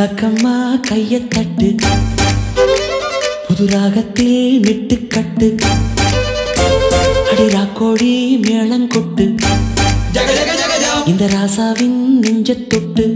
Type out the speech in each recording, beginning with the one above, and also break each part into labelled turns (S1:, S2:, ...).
S1: ராக்கம்மா கைய தட்டு. புது ராகத்தில் நெட்டு கட்டு. அடி ராக்கோடி மேளம் கொட்டு. இந்த ராசாவின் நெஞ்ச தொட்டு.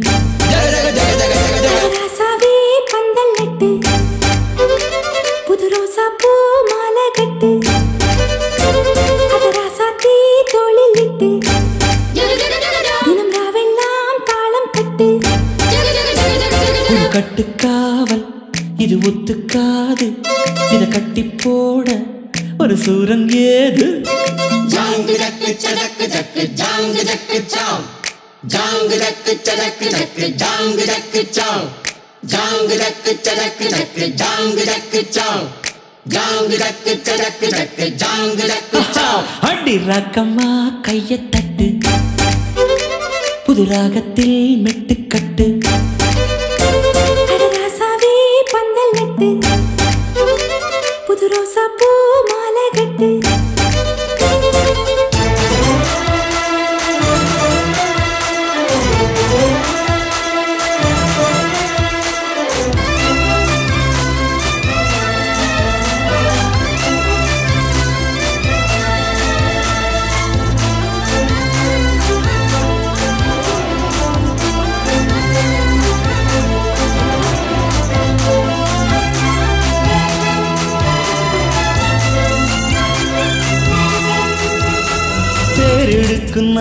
S1: கட்டுக்காவல் இது ஒத்துக்காது. இத கட்டி போட ஒரு சூரன் ஏது?
S2: ஜாங்கு ஜக்கு சதக்கு ஜக்கு ஜாங்கு ஜக்கு சாம் ஜாங்கு ஜக்கு சதக்கு ஜக்கு ஜாங்கு ஜக்கு சாம் ஜாங்கு ஜக்கு சதக்கு ஜக்கு ஜாங்கு ஜக்கு சாம்
S1: அடி ராக்கம்மா கைய தட்டு. புது ராகத்தில் மெட்டு தேரெடுக்கும்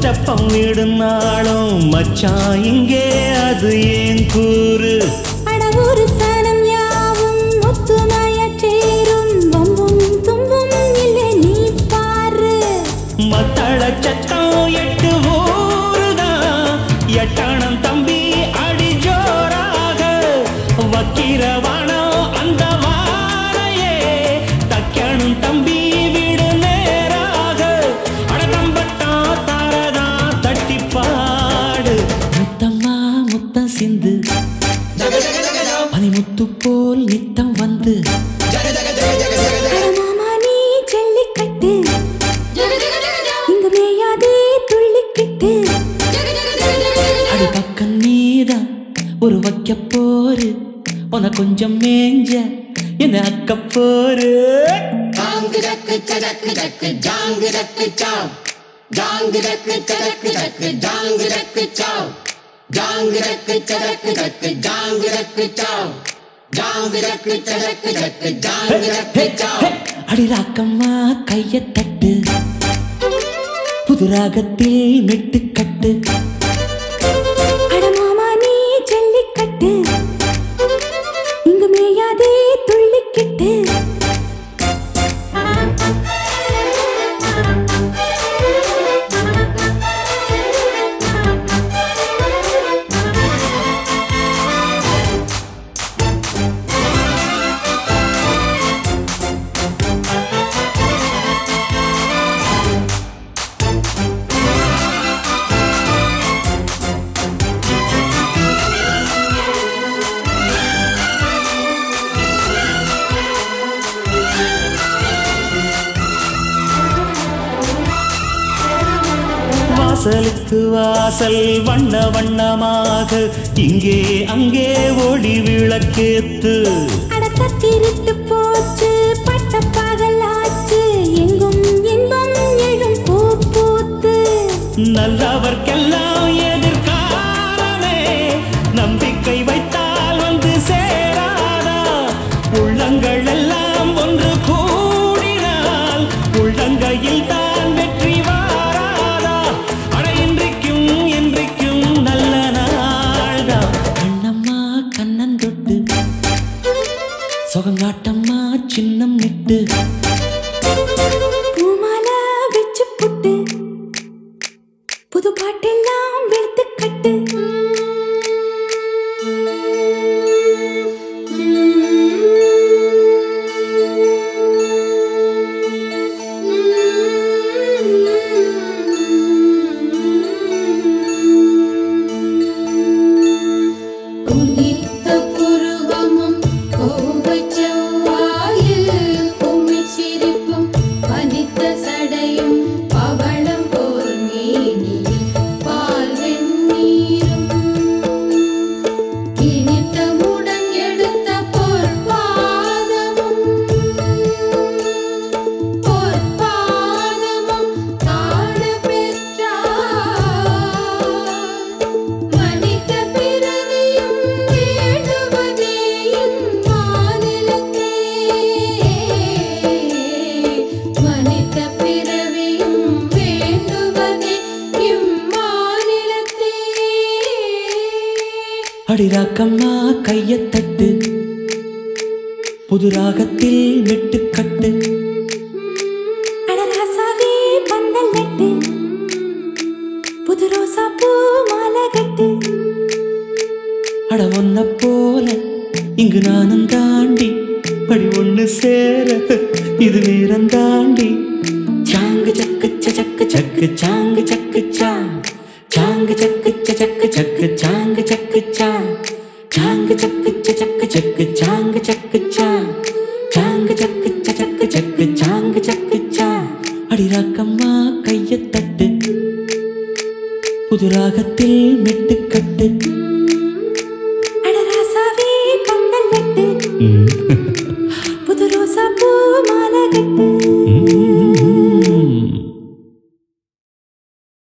S1: தெப்பம் விடும் நாளும் மச்சான் இங்கே அது ஏன் கூறு?
S3: அடி
S1: பக்கம் நீதான் ஒரு வைக்க போரு. உன கொஞ்சம் மேஞ்ச என்ன அக்க போரு.
S2: ஜாங்கு ஜக்கு சதக்கு ஜக்கு ஜாங்கு ஜக்கு சாம் ஜாங்கு ஜக்கு சதக்கு ஜக்கு ஜாங்கு ஜக்கு சாம் ஜாங்கு ஜக்கு சதக்கு ஜக்கு ஜாங்கு ஜக்கு சாம் ஜாங்கு ஜக்கு சதக்கு ஜக்கு ஜாங்கு ஜக்கு சாம்
S1: அடி ராக்கம்மா கைய தட்டு. புது ராகத்தில் மெட்டு கட்டு. வாசலுக்கு வாசல் வண்ண வண்ணமாக இங்கே அங்கே ஒளி விளக்கேத்து.
S3: அட புட்டு பூமால வச்சு புட்டு. புது பாட்டெல்லாம் வெளுத்து கட்டு.
S1: அடிராக்கம்மா கையத் தட்டு. புது ராகத்தில் மெட்டுக்கட்டு
S3: புது ரோசா பூ மாலை கட்டு.
S1: அட ஒன்ன போல இங்கு நானும் தாண்டி படி ஒண்ணு சேர இது நேரம் தாண்டி. சாங்கு சக்கு சக்கு சக்கு சாங்கு சக்கு சா சாங்கு சக்கு சக்கு சக்கு சாங்கு சக்கு சா சாங்கு சக்கு சக்கு சக்கு சாங்கு சக்கு சா. சாங்கு சக்கு சக்கு சக்கு சாங்கு சக்கு சா. அடிராக்கம்மா கையத் தட்டு. புது ராகத்தில் மெட்டுக்கட்டு.